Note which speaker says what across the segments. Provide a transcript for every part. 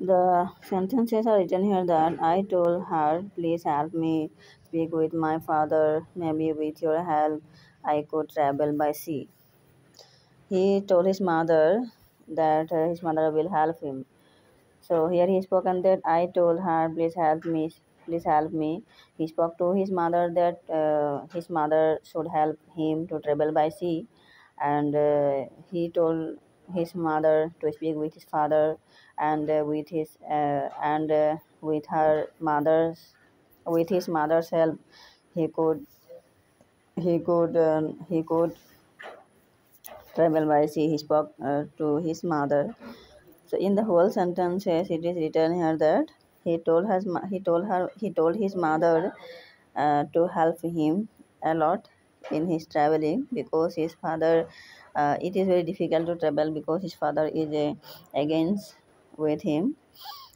Speaker 1: the sentences are written here that I told her, please help me speak with my father. Maybe with your help, I could travel by sea. He told his mother that his mother will help him. So here he spoken that I told her, please help me, please help me. He spoke to his mother that uh, his mother should help him to travel by sea, and uh, he told his mother to speak with his father and uh, with his uh, and uh, with her mother's with his mother's help he could he could uh, he could travel by sea. He spoke uh, to his mother. So in the whole sentences it is written here that he told his he told her he told his mother uh, to help him a lot in his traveling because his father uh, it is very difficult to travel because his father is uh, against with him.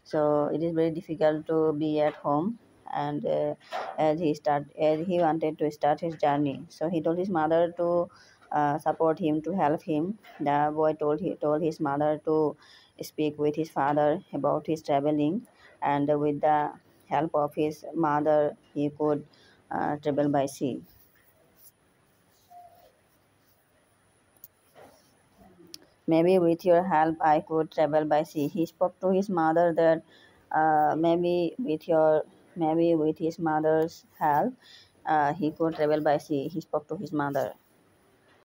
Speaker 1: So it is very difficult to be at home and uh, as he start as he wanted to start his journey. So he told his mother to uh, support him to help him. The boy told he told his mother to speak with his father about his traveling and with the help of his mother he could uh, travel by sea maybe with your help i could travel by sea. He spoke to his mother that uh, maybe with your maybe with his mother's help uh, he could travel by sea. He spoke to his mother